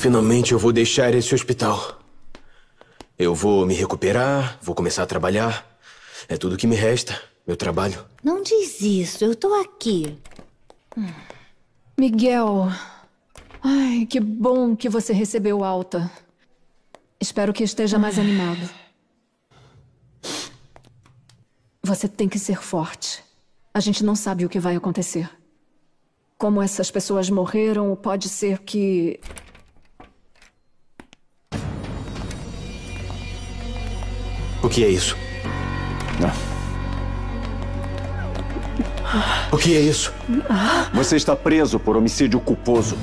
finalmente eu vou deixar esse hospital. Eu vou me recuperar, vou começar a trabalhar. É tudo que me resta, meu trabalho. Não diz isso, eu tô aqui. Miguel. Ai, que bom que você recebeu alta. Espero que esteja mais animado. Você tem que ser forte. A gente não sabe o que vai acontecer. Como essas pessoas morreram, pode ser que. Que é isso? O que é isso? Você está preso por homicídio culposo.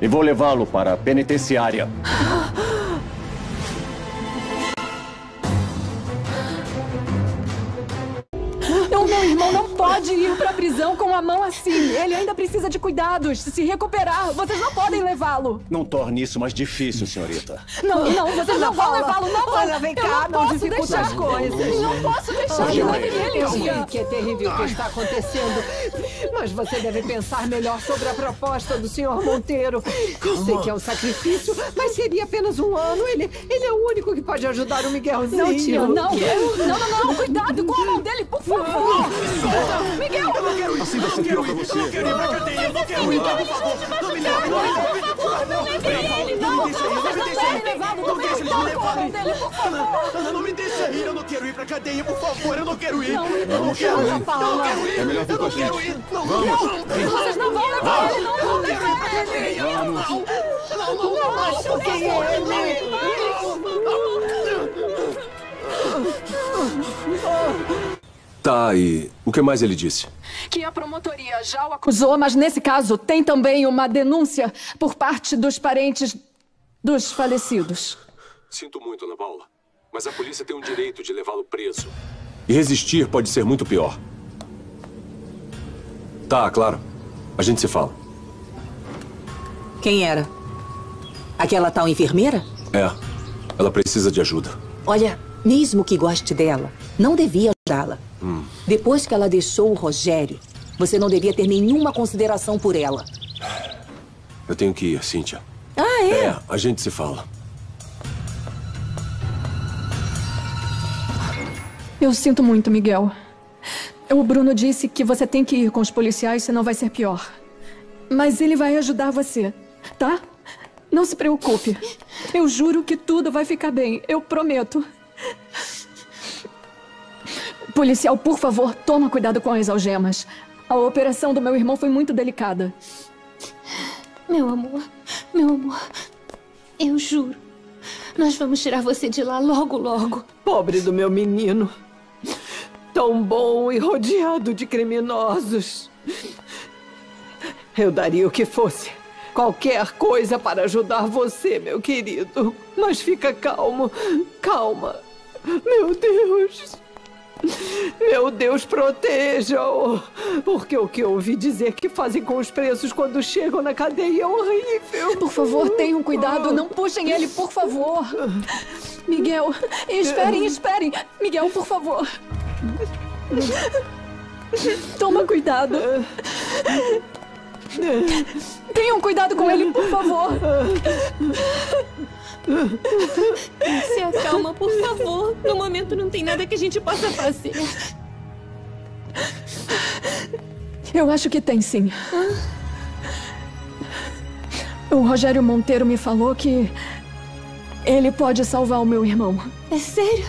E vou levá-lo para a penitenciária. Pode ir pra prisão com a mão assim. Ele ainda precisa de cuidados, se recuperar. Vocês não podem levá-lo. Não torne isso mais difícil, senhorita. Não, não, vocês não vão Paula, levá-lo, não vão. Olha, vem Eu cá, não posso dificulta deixar. as coisas. Não posso deixar. Não, mãe. ele, Eu sei que é terrível o que está acontecendo, mas você deve pensar melhor sobre a proposta do senhor Monteiro. Eu sei que é um sacrifício, mas seria apenas um ano. Ele, ele é o único que pode ajudar o Miguelzinho. Não, tia, não. Não, não, não, não. Cuidado com a mão dele, por favor. Miguel! Eu não quero Assim vai ser pior pra você. Não me leve ele, não. Vocês não devem levá-lo. Não me toque com a mão dele, por favor. Ana, não me deixa ir, eu não quero ir pra cadeia, por favor, eu não quero ir. Não, eu não quero ir, não quero ir. É melhor vir eu com a não quero gente. ir. Não, não, Vocês não vão levar ele, não vão levar ele. Não, não, não, não machuquem ele. Tá, e o que mais ele disse? Que a promotoria já o acusou, mas nesse caso tem também uma denúncia por parte dos parentes dos falecidos. Sinto muito, Ana Paula. Mas a polícia tem o direito de levá-lo preso. E resistir pode ser muito pior. Tá, claro. A gente se fala. Quem era? Aquela tal enfermeira? É. Ela precisa de ajuda. Olha, mesmo que goste dela, não devia ajudá-la. Depois que ela deixou o Rogério, você não devia ter nenhuma consideração por ela. Eu tenho que ir, Cíntia. Ah, é? É, a gente se fala. Eu sinto muito, Miguel. O Bruno disse que você tem que ir com os policiais, senão vai ser pior. Mas ele vai ajudar você, tá? Não se preocupe. Eu juro que tudo vai ficar bem. Eu prometo. Policial, por favor, toma cuidado com as algemas. A operação do meu irmão foi muito delicada. Meu amor, meu amor, eu juro. Nós vamos tirar você de lá logo, logo. Pobre do meu menino. Tão bom e rodeado de criminosos. Eu daria o que fosse. Qualquer coisa para ajudar você, meu querido. Mas fica calmo. Calma. Meu Deus. Meu Deus, proteja-o. Porque o que eu ouvi dizer que fazem com os presos quando chegam na cadeia é horrível. Por favor, tenham cuidado. Não puxem ele, por favor. Miguel, esperem, esperem. Miguel, por favor. Toma cuidado. Tenham cuidado com ele, por favor. Se acalma, por favor. No momento não tem nada que a gente possa fazer. Eu acho que tem sim. O Rogério Monteiro me falou que ele pode salvar o meu irmão. É sério?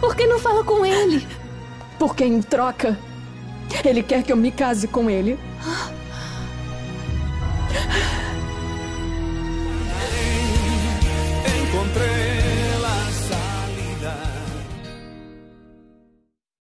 Por que não fala com ele? Porque em troca, ele quer que eu me case com ele. Ah,